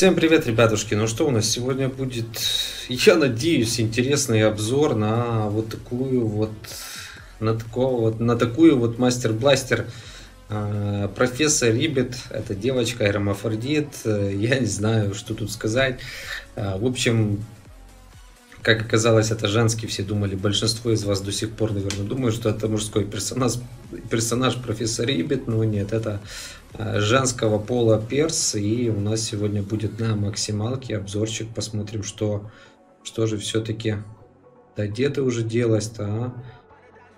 Всем привет, ребятушки! Ну что у нас сегодня будет, я надеюсь, интересный обзор на вот такую вот, на такого вот, на такую вот мастер-бластер а, профессор Рибет, это девочка, Эрмафордит, я не знаю, что тут сказать. А, в общем, как оказалось, это женский, все думали, большинство из вас до сих пор, наверное, думают, что это мужской персонаж, персонаж профессор Рибет, но нет, это а, женского пола перс, и у нас сегодня будет на максималке обзорчик, посмотрим, что, что же все-таки, да где ты уже делась-то, а?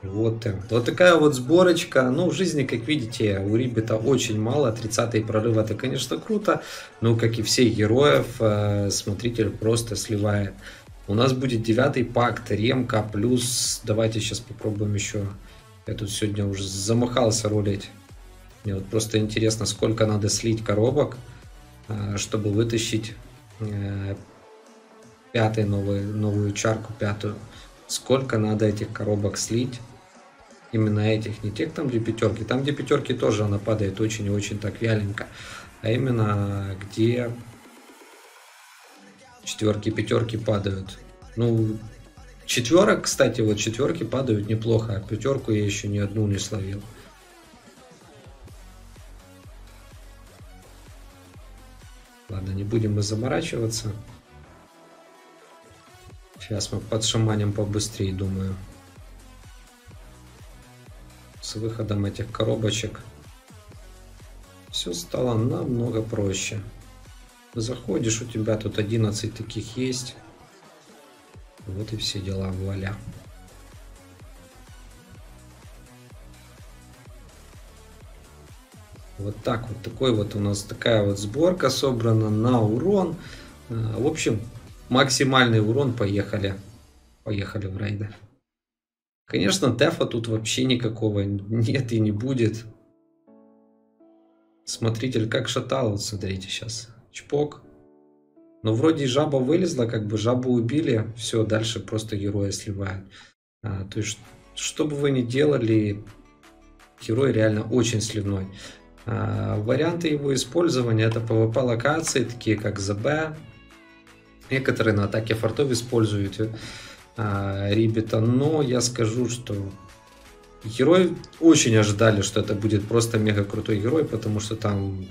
Вот, вот такая вот сборочка. Ну, в жизни, как видите, у Рибета очень мало. 30-й прорыв это, конечно, круто. Но, как и всех героев, э, смотритель просто сливает. У нас будет девятый пакт, ремка, плюс... Давайте сейчас попробуем еще. Я тут сегодня уже замахался ролить. Мне вот просто интересно, сколько надо слить коробок, э, чтобы вытащить э, пятый новый, новую чарку, пятую. Сколько надо этих коробок слить. Именно этих, не тех там, где пятерки. Там, где пятерки тоже она падает очень и очень так вяленько. А именно, где четверки, пятерки падают. Ну, четверок, кстати, вот четверки падают неплохо, а пятерку я еще ни одну не словил. Ладно, не будем мы заморачиваться. Сейчас мы подшаманим побыстрее, думаю. С выходом этих коробочек все стало намного проще. Заходишь, у тебя тут 11 таких есть. Вот и все дела, вуаля. Вот так вот, такой вот у нас такая вот сборка собрана на урон. Э, в общем, максимальный урон, поехали. Поехали в рейды. Конечно, дефа тут вообще никакого нет и не будет. Смотритель как шатал, вот смотрите сейчас чпок. Но вроде жаба вылезла, как бы жабу убили, все, дальше просто героя сливают. А, то есть, что бы вы ни делали, герой реально очень сливной. А, варианты его использования это PvP локации, такие как ЗБ. Некоторые на атаке фортов используют а, Рибета, но я скажу, что герой очень ожидали, что это будет просто мега крутой герой, потому что там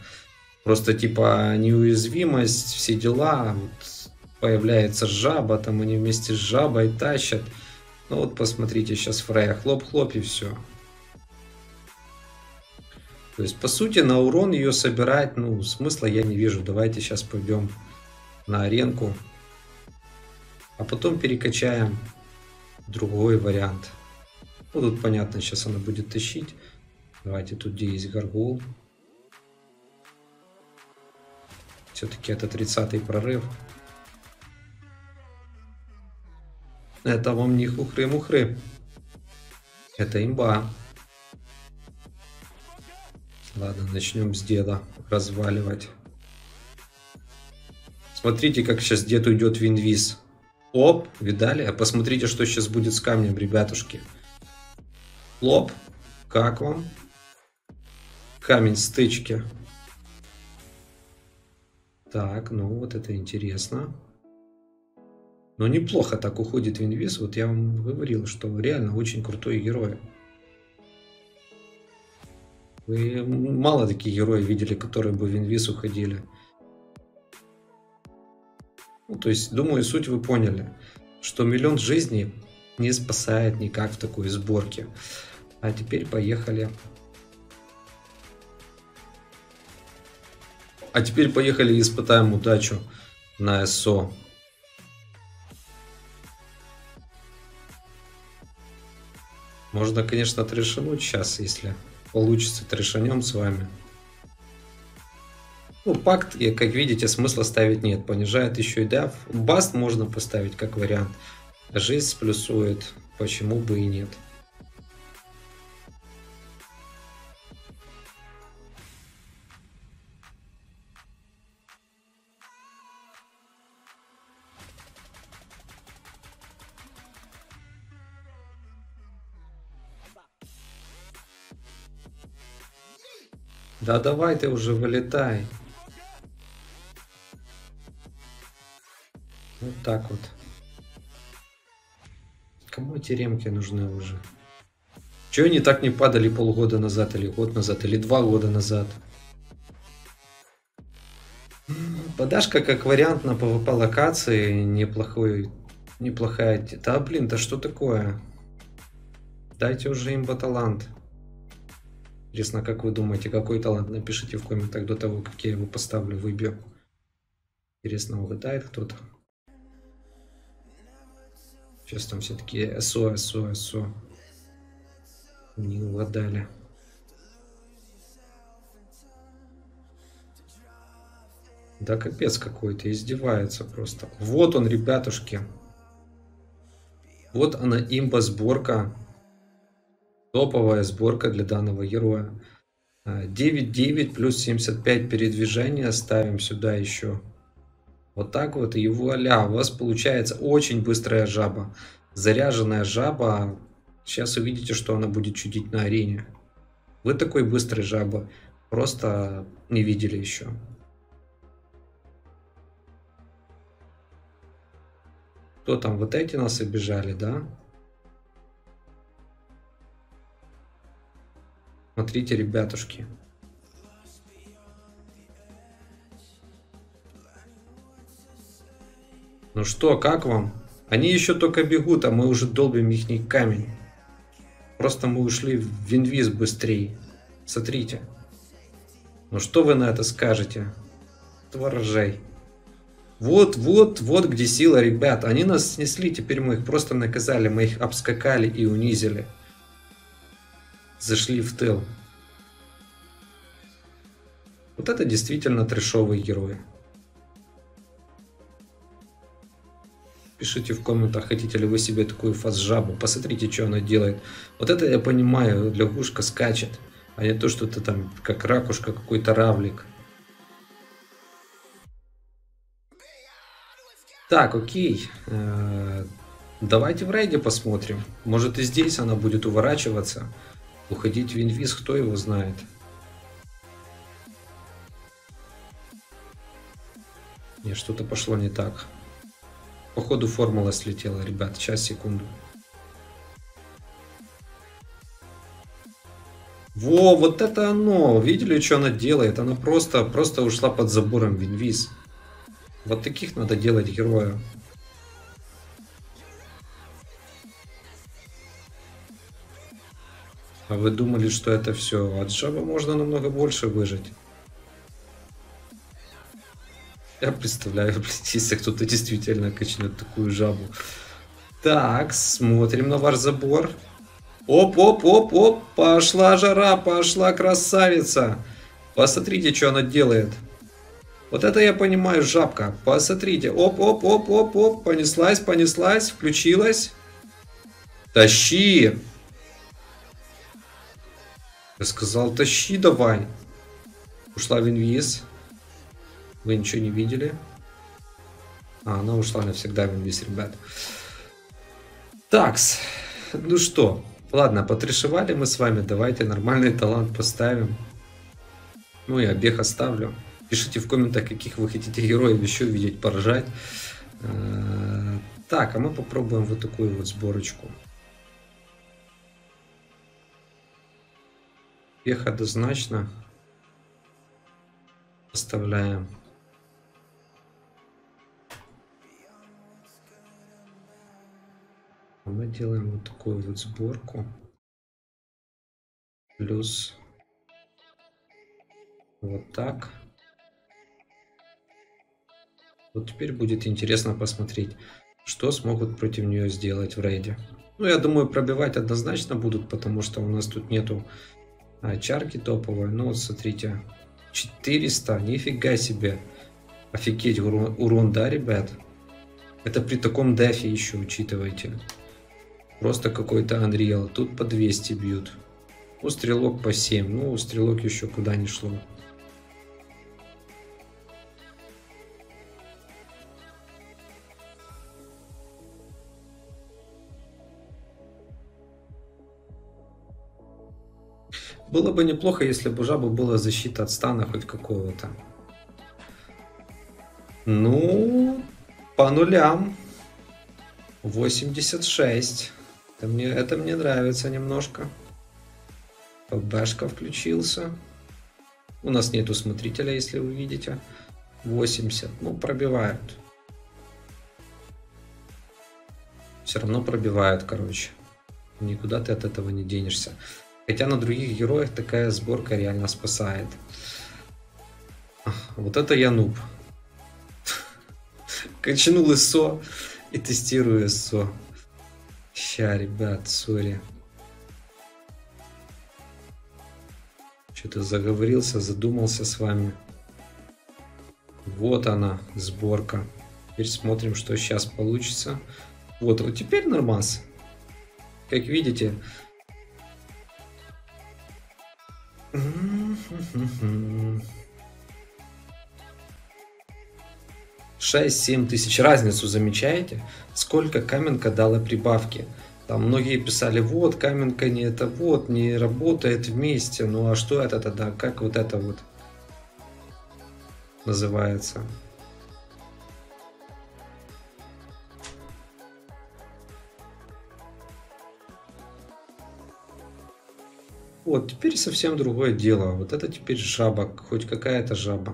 Просто типа неуязвимость, все дела. Вот появляется жаба, там они вместе с жабой тащат. Ну вот посмотрите, сейчас Фрея хлоп-хлоп и все. То есть, по сути, на урон ее собирать, ну, смысла я не вижу. Давайте сейчас пойдем на аренку. А потом перекачаем другой вариант. Ну, тут понятно, сейчас она будет тащить. Давайте тут, где есть горгул. Все-таки это 30-й прорыв. Это вам не хухры-мухры. Это имба. Ладно, начнем с деда разваливать. Смотрите, как сейчас дед уйдет в инвиз. Оп, видали? А посмотрите, что сейчас будет с камнем, ребятушки. Лоп, как вам? Камень стычки. Так, ну вот это интересно. Но неплохо так уходит в инвиз. Вот я вам говорил, что реально очень крутой герой. Вы мало таких героев видели, которые бы в инвиз уходили. Ну, то есть, думаю, суть вы поняли, что миллион жизней не спасает никак в такой сборке. А теперь поехали А теперь поехали испытаем удачу на СО. Можно, конечно, трешануть сейчас, если получится, трешанем с вами. Ну, пакт, как видите, смысла ставить нет. Понижает еще и дав. Баст можно поставить как вариант. Жизнь сплюсует. Почему бы и нет. Да давай ты уже вылетай. так вот. Кому эти ремки нужны уже? Чего они так не падали полгода назад, или год назад, или два года назад? Подашка как вариант на PvP локации неплохой, неплохая. Да блин, да что такое? Дайте уже им талант. Интересно, как вы думаете, какой талант? Напишите в комментах до того, как я его поставлю, выбью. Интересно, угадает кто-то? Сейчас там все таки СО, СО, СО. Не угадали. Да капец какой-то, издевается просто. Вот он, ребятушки. Вот она имба сборка. Топовая сборка для данного героя. 9-9 плюс 75 передвижения ставим сюда еще. Вот так вот и вуаля, у вас получается очень быстрая жаба. Заряженная жаба. Сейчас увидите, что она будет чудить на арене. Вы такой быстрой жабы просто не видели еще. Кто там? Вот эти нас обижали, да? Смотрите, ребятушки. Ну что, как вам? Они еще только бегут, а мы уже долбим их камень. Просто мы ушли в инвиз быстрее. Смотрите. Ну что вы на это скажете? Творожай. Вот, вот, вот где сила, ребят. Они нас снесли, теперь мы их просто наказали. Мы их обскакали и унизили. Зашли в тыл. Вот это действительно трешовые герои. Пишите в комментах, хотите ли вы себе такую фазжабу. Посмотрите, что она делает. Вот это я понимаю, лягушка скачет. А не то, что ты там как ракушка, какой-то равлик. Так, окей. Э, давайте в рейде посмотрим. Может и здесь она будет уворачиваться. Уходить в инвиз, кто его знает. Не, что-то пошло не так. Походу формула слетела, ребят. Сейчас, секунду. Во, вот это оно. Видели, что она делает? Она просто, просто ушла под забором в инвиз. Вот таких надо делать героя. А вы думали, что это все? От жаба можно намного больше выжить. Я представляю, если кто-то действительно качнет такую жабу. Так, смотрим на ваш забор. Оп-оп-оп-оп, пошла жара, пошла красавица. Посмотрите, что она делает. Вот это я понимаю, жабка. Посмотрите, оп-оп-оп-оп-оп, понеслась, понеслась, включилась. Тащи. Я сказал, тащи давай. Ушла в инвиз. Вы ничего не видели? А, она ушла навсегда в инвиз, ребят. Такс. Ну что, ладно, потрешевали мы с вами. Давайте нормальный талант поставим. Ну и обег оставлю. Пишите в комментах, каких вы хотите героев еще видеть, поражать. Э, так, а мы попробуем вот такую вот сборочку. Бег однозначно оставляем. мы делаем вот такую вот сборку. Плюс вот так. Вот теперь будет интересно посмотреть, что смогут против нее сделать в рейде. Ну, я думаю, пробивать однозначно будут, потому что у нас тут нету а, чарки топовой. Ну, вот смотрите, 400, нифига себе. Офигеть, урон, урон да, ребят? Это при таком дефе еще, учитывайте. Просто какой-то Unreal. Тут по 200 бьют. У стрелок по 7. Ну, у стрелок еще куда не шло. Было бы неплохо, если бы у жабы была защита от стана хоть какого-то. Ну, по нулям. 86. Это мне, это мне нравится немножко. ПБшка включился. У нас нету смотрителя, если вы видите. 80. Ну, пробивают. Все равно пробивают, короче. Никуда ты от этого не денешься. Хотя на других героях такая сборка реально спасает. Вот это я нуб. Качнул ИСО и тестирую ИСО. Ща, ребят, сори. Что-то заговорился, задумался с вами. Вот она, сборка. Теперь смотрим, что сейчас получится. Вот, вот теперь нормас. Как видите. 6-7 тысяч разницу замечаете? Сколько Каменка дала прибавки? Там многие писали, вот, Каменка не это вот, не работает вместе. Ну а что это тогда? Как вот это вот называется? Вот, теперь совсем другое дело. Вот это теперь жаба, хоть какая-то жаба.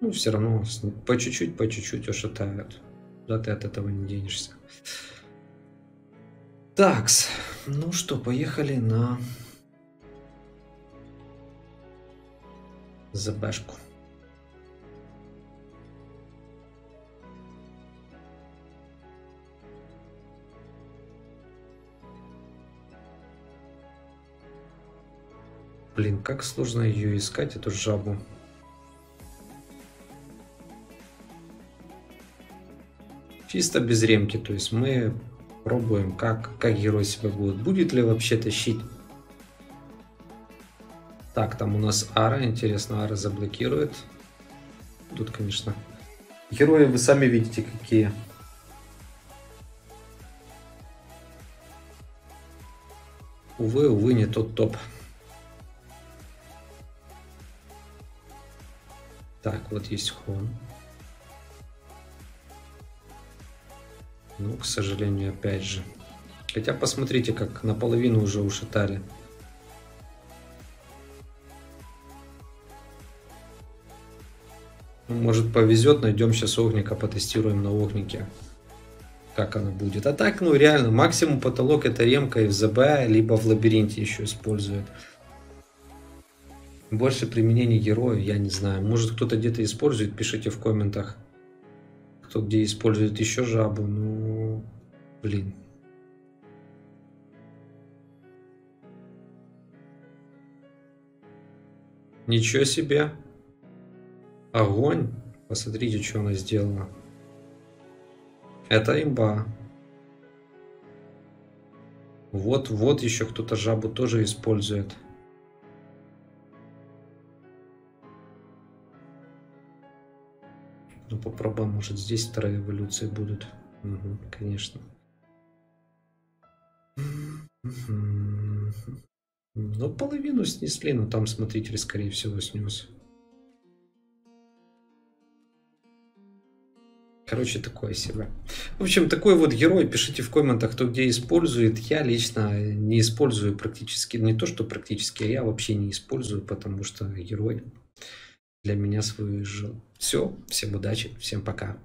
Ну, все равно по чуть-чуть, по чуть-чуть ушатают. Да ты от этого не денешься. Такс. Ну что, поехали на ЗБшку. Блин, как сложно ее искать, эту жабу. Чисто без ремки, то есть мы пробуем, как, как герой себя будет. Будет ли вообще тащить. Так, там у нас Ара, интересно, Ара заблокирует. Тут, конечно, герои вы сами видите какие. Увы, увы, не тот топ. Так, вот есть хон. Ну, к сожалению, опять же. Хотя посмотрите, как наполовину уже ушатали. Ну, может повезет, найдем сейчас огника, потестируем на огнике. Как она будет. А так, ну реально, максимум потолок это ремка и в ЗБ, либо в лабиринте еще используют. Больше применений героя, я не знаю. Может кто-то где-то использует, пишите в комментах кто где использует еще жабу, ну, блин. Ничего себе. Огонь. Посмотрите, что она сделала. Это имба. Вот, вот еще кто-то жабу тоже использует. Попробуем, может здесь вторая эволюция будут. Угу, конечно. Ну, половину снесли, но там смотритель, скорее всего, снес. Короче, такое себе. В общем, такой вот герой. Пишите в комментах, кто где использует. Я лично не использую практически, не то что практически, а я вообще не использую, потому что герой для меня свою жил. Все, всем удачи, всем пока.